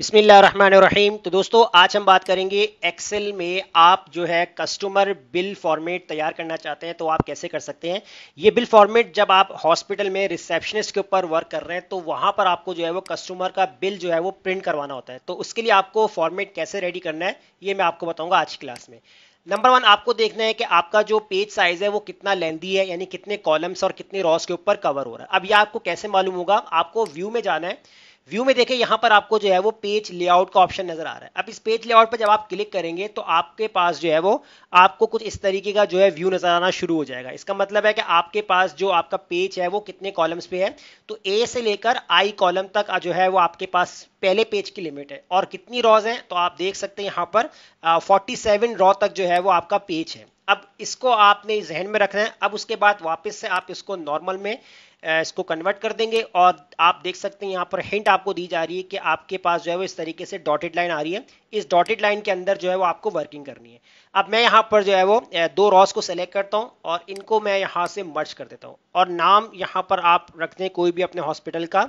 बिस्मिल्लाहिर्रहमानिर्रहीम। तो दोस्तों, आज हम बात करेंगे एक्सेल में आप जो है कस्टमर बिल फॉर्मेट तैयार करना चाहते हैं तो आप कैसे कर सकते हैं? ये बिल फॉर्मेट जब आप हॉस्पिटल में रिसेप्शनिस्ट के ऊपर वर्क कर रहे हैं तो वहाँ पर आपको जो है वो कस्टमर का बिल जो है वो प्रिंट करवाना होता है। तो उसके लिए आपको फॉर्मेट कैसे रेडी करना है, ये मैं आपको बताऊँगा आज की क्लास में। नंबर वन आपको देखना है कि आपका जो पेज साइज़ है वो कितना लेंदी है, यानी कितने कॉलम्स और कितने रॉस के ऊपर कवर हो रहा है। अब ये आपको कैसे मालूम होगा, आपको व्यू में जाना है। व्यू में देखें, यहाँ पर आपको जो है वो पेज लेआउट का ऑप्शन नज़र आ रहा है। अब इस पेज लेआउट पर जब आप क्लिक करेंगे तो आपके पास जो है वो, आपको कुछ इस तरीके का जो है व्यू नज़र आना शुरू हो जाएगा। इसका मतलब है कि आपके पास जो आपका पेज है, वो कितने कॉलम्स पे है? तो ए से लेकर आई कॉलम तक जो है वो आपके पास पहले पेज की लिमिट है। और कितनी रॉज है तो आप देख सकते हैं यहाँ पर फोर्टी सेवन रॉ तक जो है वो आपका पेज है। अब इसको आपने जहन में रखना है। अब उसके बाद वापस से आप इसको नॉर्मल में इसको कन्वर्ट कर देंगे और आप देख सकते हैं यहाँ पर हिंट आपको दी जा रही है कि आपके पास जो है वो इस तरीके से डॉटेड लाइन आ रही है। इस डॉटेड लाइन के अंदर जो है वो आपको वर्किंग करनी है। अब मैं यहाँ पर जो है वो दो रॉस को सेलेक्ट करता हूँ और इनको मैं यहाँ से मर्ज कर देता हूँ। और नाम यहाँ पर आप रख दें कोई भी अपने हॉस्पिटल का।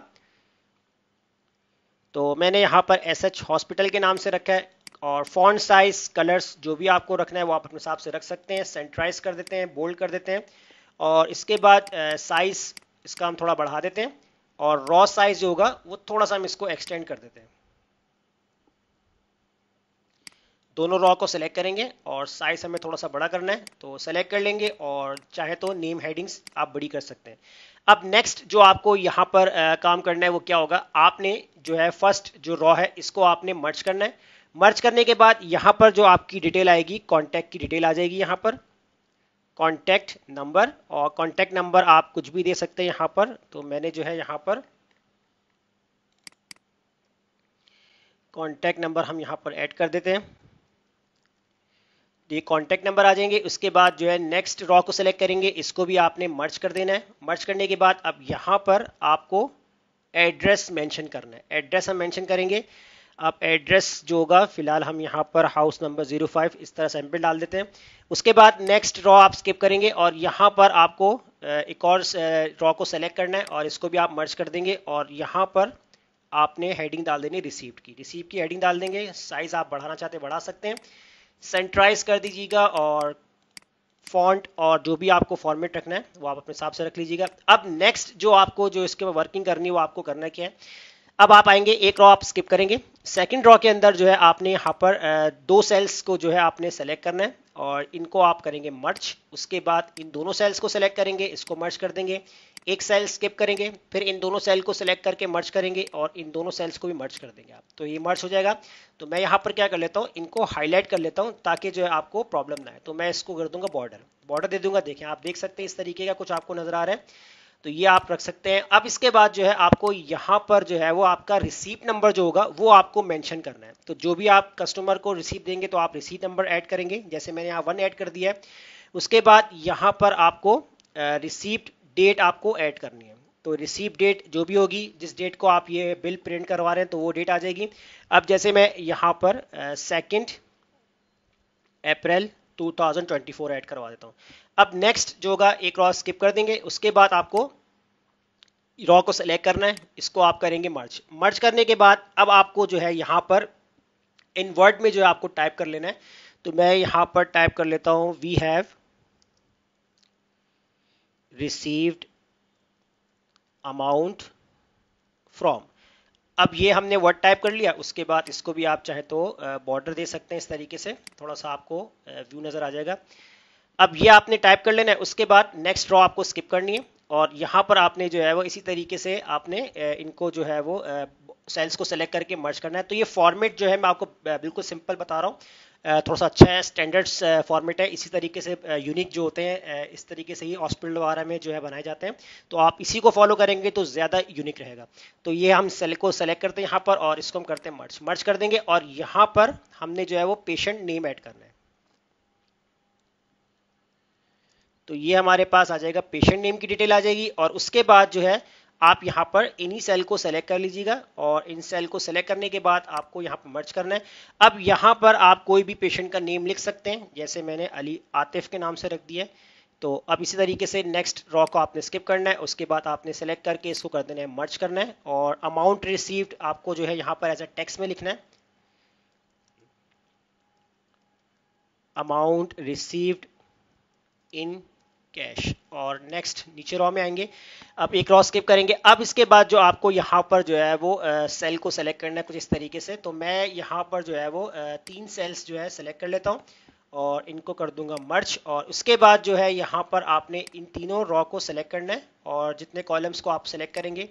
तो मैंने यहाँ पर एस एच हॉस्पिटल के नाम से रखा है और फॉन्ट साइज़ कलर्स जो भी आपको रखना है वो आप अपने हिसाब से रख सकते हैं सेंट्राइज कर देते हैं बोल्ड कर देते हैं। और इसके बाद साइज़ इसका हम थोड़ा बढ़ा देते हैं और रॉ साइज़ जो होगा वो थोड़ा सा हम इसको एक्सटेंड कर देते हैं। दोनों रॉ को सेलेक्ट करेंगे और साइज़ हमें थोड़ा सा बड़ा करना है तो सेलेक्ट कर लेंगे और चाहे तो नेम हेडिंग्स आप बड़ी कर सकते हैं। अब नेक्स्ट जो आपको यहाँ पर आ, काम करना है वो क्या होगा? आपने जो है फ़र्स्ट जो रॉ है इसको आपने मर्च करना है। मर्च करने के बाद यहाँ पर जो आपकी डिटेल आएगी कॉन्टैक्ट की डिटेल आ जाएगी यहाँ पर। कॉन्टैक्ट नंबर और कॉन्टैक्ट नंबर आप कुछ भी दे सकते हैं यहाँ पर। तो मैंने जो है यहाँ पर कॉन्टैक्ट नंबर हम यहाँ पर ऐड कर देते हैं। ये कॉन्टैक्ट नंबर आ जाएँगे। उसके बाद जो है नेक्स्ट रॉ को सेलेक्ट करेंगे। इसको भी आपने मर्ज कर देना है। मर्ज करने के बाद अब यहाँ पर आपको एड्रेस मेंशन करना है। एड्रेस हम मेंशन करेंगे। अब एड्रेस जो होगा, फ़िलहाल हम यहाँ पर हाउस नंबर ज़ीरो फाइव इस तरह सैंपल डाल देते हैं। उसके बाद नेक्स्ट रॉ आप स्किप करेंगे और यहाँ पर आपको एक और रॉ को सेलेक्ट करना है और इसको भी आप मर्ज कर देंगे और यहाँ पर आपने हेडिंग डाल देनी रिसीप्ट की। रिसीप्ट की हेडिंग डाल देंगे। साइज़ आप बढ़ाना चाहते बढ़ा सकते हैं। सेंट्राइज कर दीजिएगा और फॉन्ट और जो भी आपको फॉर्मेट रखना है, वो आप अपने हिसाब से रख लीजिएगा। अब नेक्स्ट जो आपको, जो इसके वर्किंग करनी है, वो आपको करना क्या है? अब आप आएँगे, एक रॉ आप स्किप करेंगे। सेकंड रॉ के अंदर जो है आपने यहाँ पर दो सेल्स को जो है आपने सेलेक्ट करना है और इनको आप करेंगे मर्च उसके बाद इन दोनों सेल्स को सेलेक्ट करेंगे, इसको मर्च कर देंगे। एक सेल स्किप करेंगे, फिर इन दोनों सेल को सेलेक्ट करके मर्च करेंगे और इन दोनों सेल्स को भी मर्च कर देंगे आप। तो ये मर्च हो जाएगा। तो मैं यहाँ पर क्या कर लेता हूँ, इनको हाईलाइट कर लेता हूँ ताकि जो है आपको प्रॉब्लम ना आए। तो मैं इसको कर दूँगा बॉर्डर बॉर्डर दे दूँगा, देखें, आप देख सकते हैं इस तरीके का कुछ आपको नज़र आ रहा है। तो ये आप रख सकते हैं। अब इसके बाद जो है आपको यहाँ पर जो है वो आपका रिसीप्ट नंबर जो होगा, वो आपको मेंशन करना है। तो जो भी आप कस्टमर को रिसीप्ट देंगे तो आप रिसीप्ट नंबर ऐड करेंगे। जैसे मैंने यहाँ वन ऐड कर दिया है। उसके बाद यहाँ पर आपको रिसीप्ट डेट आपको ऐड करनी है। तो रिसीप्ट डेट जो भी होगी, जिस डेट को आप ये बिल प्रिंट करवा रहे हैं तो वो डेट आ जाएगी। अब जैसे मैं यहाँ पर सेकेंड अप्रैल 2024 ऐड करवा देता हूँ। अब नेक्स्ट जो होगा, एक रॉ स्किप कर देंगे, उसके बाद आपको रॉ को सेलेक्ट करना है, इसको आप करेंगे मर्ज मर्ज करने के बाद अब आपको जो है यहाँ पर इन वर्ड में जो है आपको टाइप कर लेना है। तो मैं यहाँ पर टाइप कर लेता हूँ we have received amount from अब ये हमने वर्ड टाइप कर लिया, उसके बाद इसको भी आप चाहे तो बॉर्डर दे सकते हैं इस तरीके से। थोड़ा सा आपको व्यू नज़र आ जाएगा। अब ये आपने टाइप कर लेना है, उसके बाद नेक्स्ट ड्रॉ आपको स्किप करनी है। और यहाँ पर आपने जो है वो इसी तरीके से आपने इनको जो है वो सेल्स को सेलेक्ट करके मर्ज करना है। तो ये फॉर्मेट जो है मैं आपको बिल्कुल सिंपल बता रहा हूँ। थोड़ा सा अच्छा है स्टैंडर्ड्स फॉर्मेट है। इसी तरीके से यूनिक जो होते हैं इस तरीके से ही हॉस्पिटल वगैरह में जो है बनाए जाते हैं। तो आप इसी को फॉलो करेंगे तो ज़्यादा यूनिक रहेगा। तो ये हम सेल को सेलेक्ट करते हैं यहाँ पर और इसको हम करते हैं मर्च मर्च कर देंगे और यहाँ पर हमने जो है वो पेशेंट नेम ऐड करना है। तो ये हमारे पास आ जाएगा पेशेंट नेम की डिटेल आ जाएगी और उसके बाद जो है आप यहाँ पर इन्हीं सेल को सेलेक्ट कर लीजिएगा और इन सेल को सेलेक्ट करने के बाद आपको यहाँ पर मर्ज करना है। अब यहाँ पर आप कोई भी पेशेंट का नेम लिख सकते हैं, जैसे मैंने अली आतिफ के नाम से रख दिया है। तो अब इसी तरीके से नेक्स्ट रॉ को आपने स्किप करना है, उसके बाद आपने सेलेक्ट करके इसको कर देना है मर्ज करना है और अमाउंट रिसीव्ड आपको जो है यहाँ पर एज अ टेक्स्ट में लिखना है। Amount received in cash. और नेक्स्ट नीचे रॉ में आएँगे। अब एक रॉ स्किप करेंगे। अब इसके बाद जो आपको यहाँ पर जो है वो सेल को सेलेक्ट करना है कुछ इस तरीके से। तो मैं यहाँ पर जो है वो तीन सेल्स जो है सेलेक्ट कर लेता हूँ। और इनको कर दूँगा मर्च और उसके बाद जो है यहाँ पर आपने इन तीनों रॉ को सेलेक्ट करना है। और जितने कॉलम्स को आप सेलेक्ट करेंगे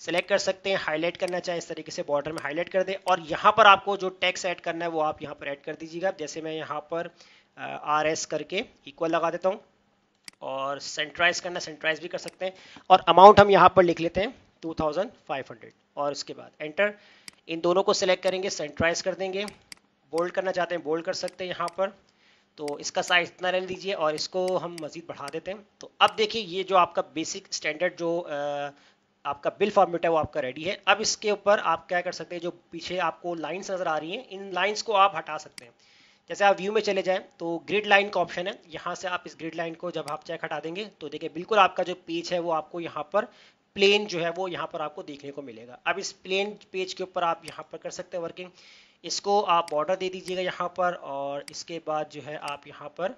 सेलेक्ट कर सकते हैं हाईलाइट करना चाहे, इस तरीके से बॉर्डर में हाईलाइट कर दें। और यहाँ पर आपको जो टैक्स ऐड करना है वो आप यहाँ पर ऐड कर दीजिएगा। जैसे मैं यहाँ पर आर एस करके इक्वल लगा देता हूँ। और सेंट्राइज करना सेंट्राइज भी कर सकते हैं। और अमाउंट हम यहाँ पर लिख लेते हैं 2500 और उसके बाद एंटर इन दोनों को सिलेक्ट करेंगे सेंट्राइज कर देंगे। बोल्ड करना चाहते हैं बोल्ड कर सकते हैं यहाँ पर। तो इसका साइज़ इतना ले लीजिए और इसको हम मज़ीद बढ़ा देते हैं। तो अब देखिए ये जो आपका बेसिक स्टैंडर्ड जो आ, आपका बिल फॉर्मेट है वो आपका रेडी है। अब इसके ऊपर आप क्या कर सकते हैं जो पीछे आपको लाइन्स नज़र आ रही हैं इन लाइन्स को आप हटा सकते हैं। जैसे आप व्यू में चले जाएँ तो ग्रिड लाइन का ऑप्शन है। यहाँ से आप इस ग्रिड लाइन को जब आप चेक हटा देंगे तो देखिए बिल्कुल आपका जो पेज है, वो आपको यहाँ पर प्लेन जो है, वो यहाँ पर आपको देखने को मिलेगा। अब इस प्लेन पेज के ऊपर आप यहाँ पर कर सकते हैं वर्किंग इसको आप बॉर्डर दे दीजिएगा यहाँ पर, और इसके बाद जो है आप यहाँ पर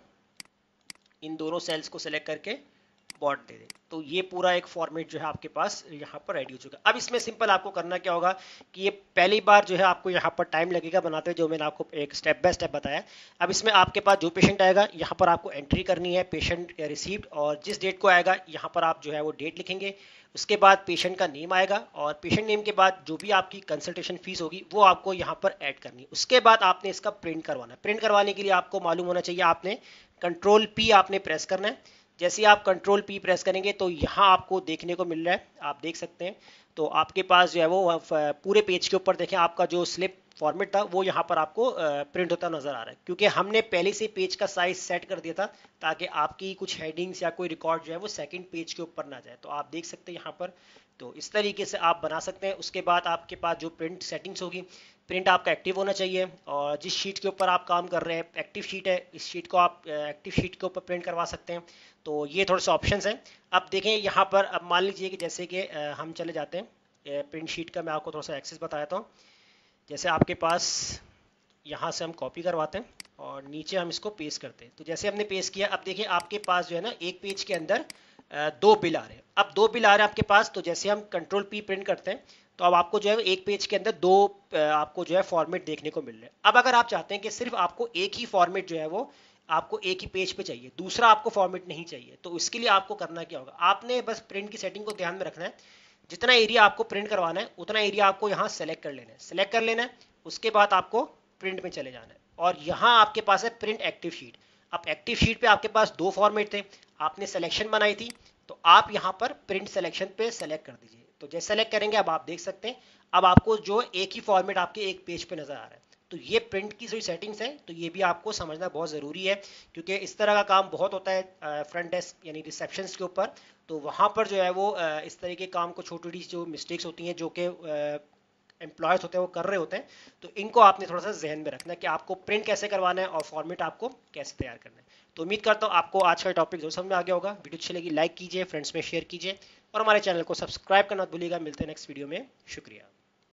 इन दोनों सेल्स को सिलेक्ट करके बॉर्ड दे दे। तो ये पूरा एक फॉर्मेट जो है आपके पास यहाँ पर रेडी हो चुका है। अब इसमें सिंपल आपको करना क्या होगा कि ये पहली बार जो है आपको यहाँ पर टाइम लगेगा बनाते हुए, जो मैंने आपको एक स्टेप बाय स्टेप बताया। अब इसमें आपके पास जो पेशेंट आएगा, यहाँ पर आपको एंट्री करनी है पेशेंट रिसीव्ड और जिस डेट को आएगा, यहाँ पर आप जो है वो डेट लिखेंगे। उसके बाद पेशेंट का नेम आएगा और पेशेंट नेम के बाद जो भी आपकी कंसल्टेशन फ़ीस होगी, वो आपको यहाँ पर ऐड करनी है। उसके बाद आपने इसका प्रिंट करवाना है। प्रिंट करवाने के लिए आपको मालूम होना चाहिए, आपने कंट्रोल पी आपने प्रेस करना है। जैसे आप कंट्रोल पी प्रेस करेंगे तो यहाँ आपको देखने को मिल रहा है, आप देख सकते हैं। तो आपके पास जो है वो पूरे पेज के ऊपर देखें, आपका जो स्लिप फॉर्मेट था, वो यहाँ पर आपको प्रिंट होता नज़र आ रहा है। क्योंकि हमने पहले से पेज का साइज़ सेट कर दिया था, ताकि आपकी कुछ हेडिंग्स या कोई रिकॉर्ड जो है वो सेकंड पेज के ऊपर ना जाए। तो आप देख सकते हैं यहाँ पर। तो इस तरीके से आप बना सकते हैं। उसके बाद आपके पास जो प्रिंट सेटिंग्स होगी प्रिंट आपका एक्टिव होना चाहिए और जिस शीट के ऊपर आप काम कर रहे हैं, एक्टिव शीट है, इस शीट को आप एक्टिव शीट के ऊपर प्रिंट करवा सकते हैं। तो ये थोड़े से ऑप्शंस हैं। अब देखें यहाँ पर, अब मान लीजिए कि जैसे कि हम चले जाते हैं प्रिंट शीट का मैं आपको थोड़ा सा एक्सेस बताता हूँ। जैसे आपके पास यहाँ से हम कॉपी करवाते हैं और नीचे हम इसको पेश करते हैं। तो जैसे हमने पेश किया, अब देखिए आपके पास जो है ना, एक पेज के अंदर दो बिल आ रहे हैं। अब दो बिल आ रहे हैं आपके पास तो जैसे हम कंट्रोल पी प्रिंट करते हैं तो अब आपको जो है एक पेज के अंदर दो आपको जो है फॉर्मेट देखने को मिल रहे हैं। अब अगर आप चाहते हैं कि सिर्फ़ आपको एक ही फॉर्मेट जो है वो आपको एक ही पेज पे चाहिए, दूसरा आपको फॉर्मेट नहीं चाहिए तो इसके लिए आपको करना क्या होगा? आपने बस प्रिंट की सेटिंग को ध्यान में रखना है। जितना एरिया आपको प्रिंट करवाना है, उतना एरिया आपको यहाँ सेलेक्ट कर लेना है। सेलेक्ट कर लेना है, उसके बाद आपको प्रिंट में चले जाना है। और यहाँ आपके पास है प्रिंट एक्टिव शीट अब एक्टिव शीट पे आपके पास दो फॉर्मेट थे। आपने सिलेक्शन बनाई थी तो आप यहाँ पर प्रिंट सिलेक्शन पे सेलेक्ट कर दीजिए। तो जैसे सेलेक्ट करेंगे, अब आप देख सकते हैं, अब आपको जो एक ही फॉर्मेट आपके एक पेज पे नज़र आ रहा है। तो ये प्रिंट की जो सेटिंग्स है तो ये भी आपको समझना बहुत ज़रूरी है, क्योंकि इस तरह का काम बहुत होता है फ्रंट डेस्क यानी रिसेप्शन के ऊपर। तो वहाँ पर जो है वो इस तरह के काम को छोटी छोटी जो मिस्टेक्स होती हैं, जो कि एम्प्लॉयज़ होते हैं, वो कर रहे होते हैं तो इनको आपने थोड़ा सा जहन में रखना है कि आपको प्रिंट कैसे करवाना है और फॉर्मेट आपको कैसे तैयार करना है। तो उम्मीद करता हूँ आपको आज का टॉपिक ज़रूर समझ में आ गया होगा। वीडियो अच्छी लगी लाइक कीजिए फ्रेंड्स में शेयर कीजिए और हमारे चैनल को सब्सक्राइब करना भूलिएगा। मिलते हैं नेक्स्ट वीडियो में। शुक्रिया।